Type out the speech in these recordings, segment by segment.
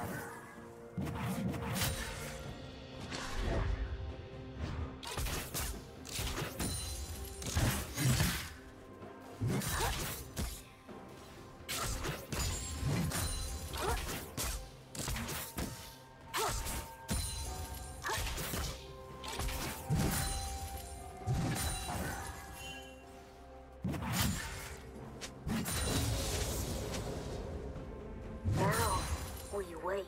감사합니다. Wait.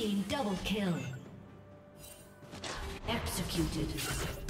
Team double kill. Executed.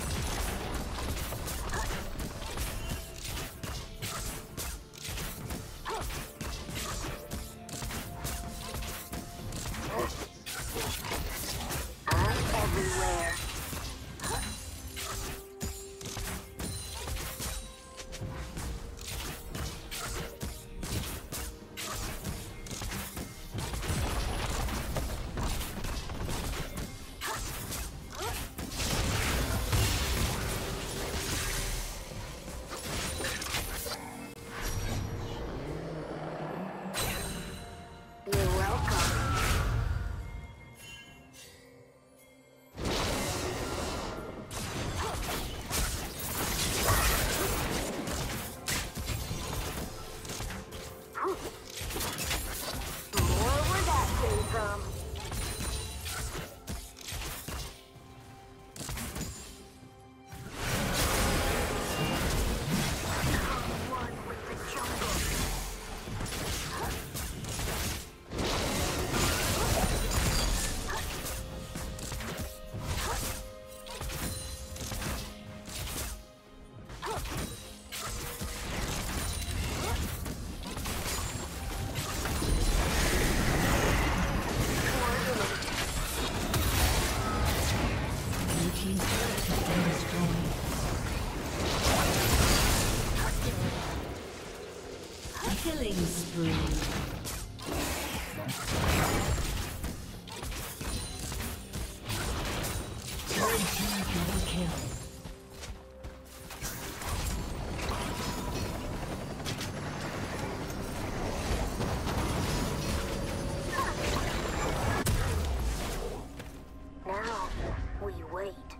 you wait.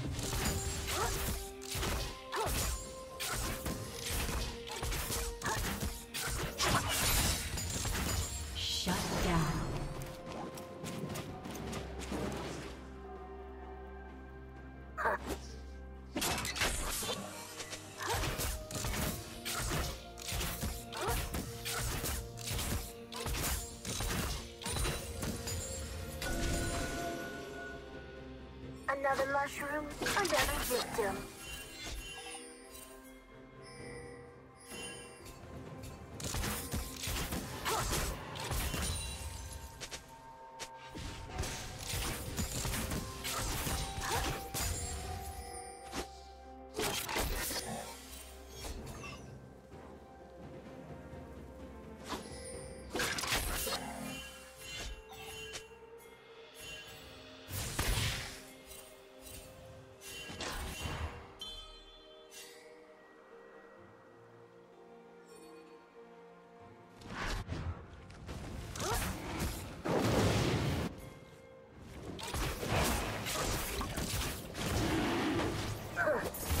Пока.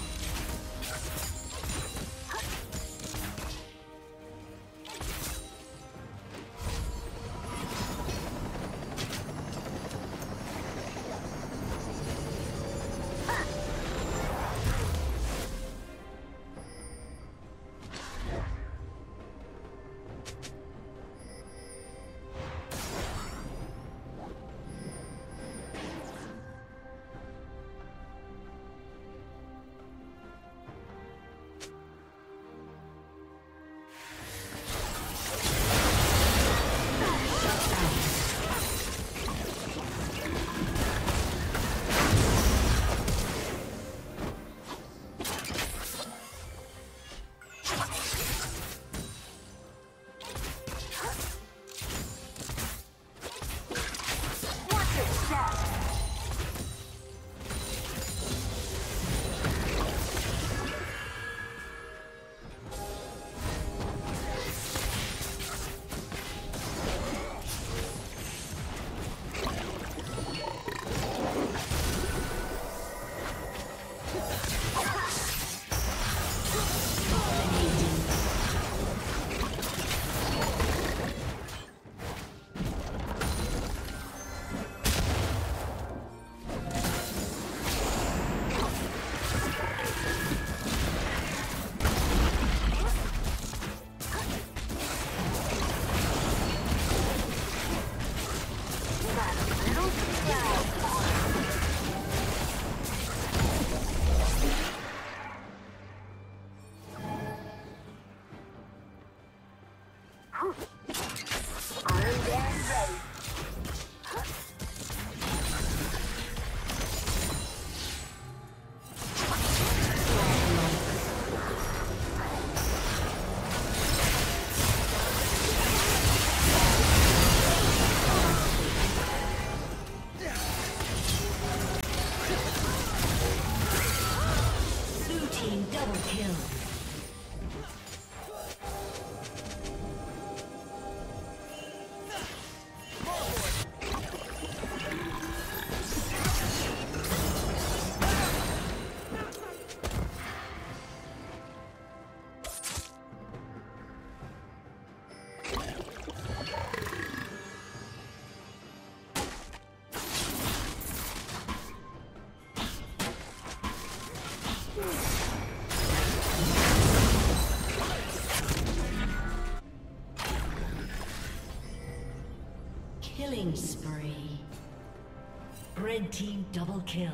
Double kill.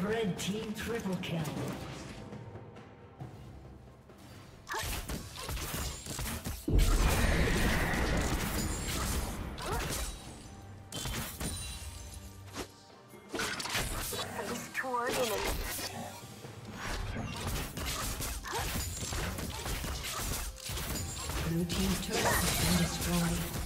Red team triple kill. Face toward enemies. Blue team's turret has been destroyed.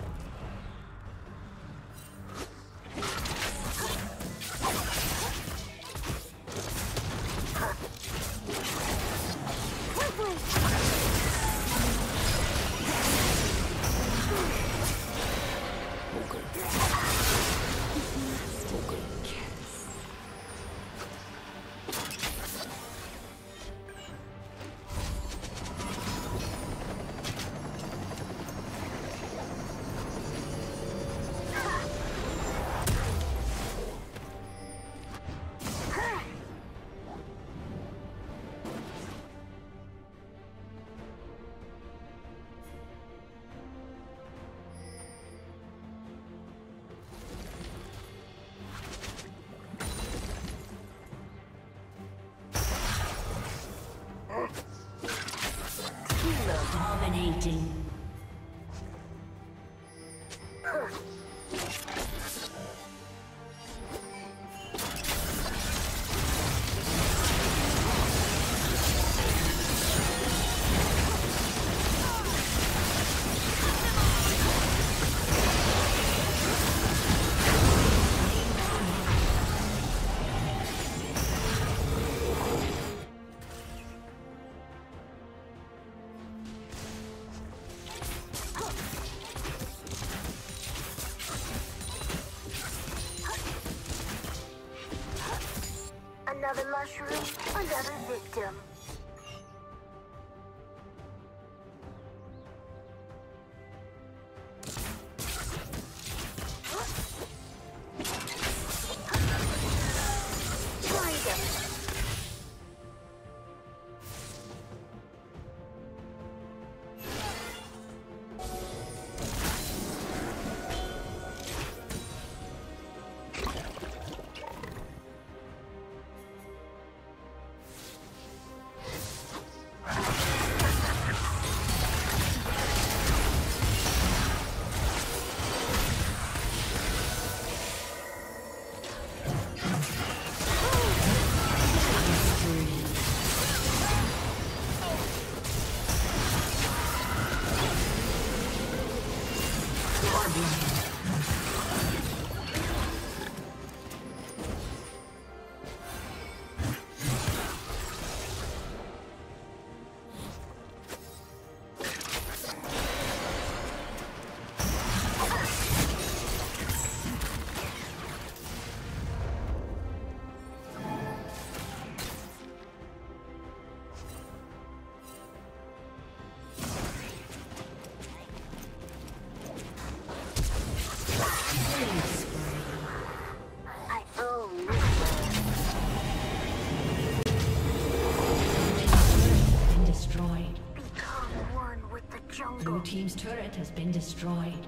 Team's turret has been destroyed.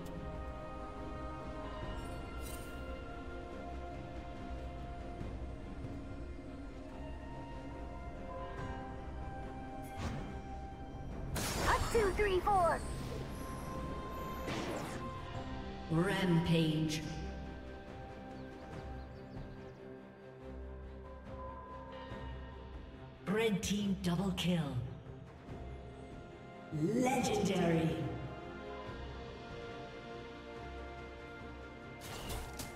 One, two, three, four. Rampage. Red team double kill. Legendary.